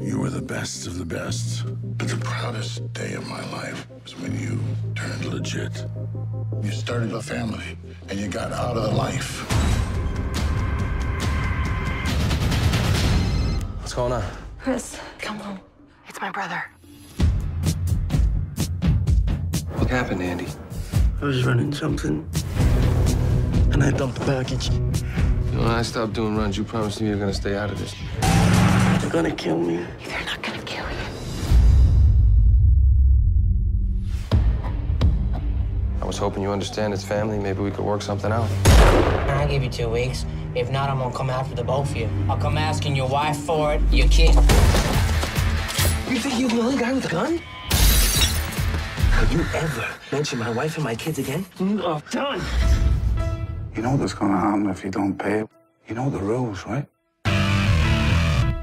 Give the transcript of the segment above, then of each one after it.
You were the best of the best. But the proudest day of my life was when you turned legit. You started a family, and you got out of the life. What's going on? Chris, come home. It's my brother. What happened, Andy? I was running something, and I dumped the package. You know, when I stopped doing runs, you promised me you were gonna stay out of this. They're gonna kill me. They're not gonna kill you. I was hoping you understand it's family. Maybe we could work something out. I'll give you two weeks. If not, I'm gonna come after the both of you. I'll come asking your wife for it, your kid. You think you're the only guy with a gun? Have you ever mentioned my wife and my kids again? Oh, done. You know what's gonna happen if you don't pay. You know the rules, right?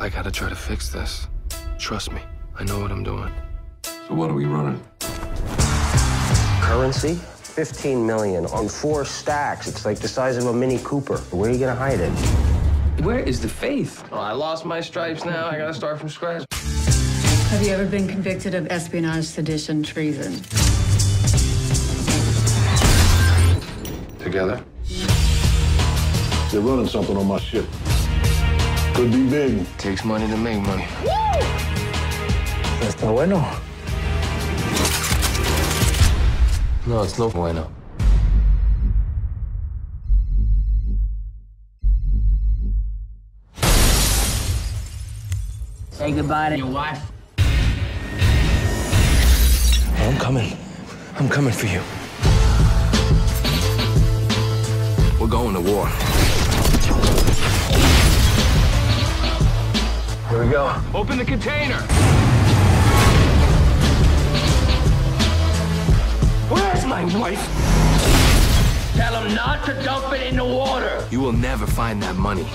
I gotta try to fix this. Trust me, I know what I'm doing. So what are we running? Currency? 15 million on four stacks. It's like the size of a Mini Cooper. Where are you gonna hide it? Where is the faith? Oh, I lost my stripes now. I gotta start from scratch. Have you ever been convicted of espionage, sedition, treason? Together? They're running something on my ship. Could be big. Takes money to make money. Está bueno. No, it's no bueno. Say goodbye to your wife. I'm coming. I'm coming for you. We're going to war. Here we go. Open the container. Where's my wife? Tell him not to dump it in the water. You will never find that money.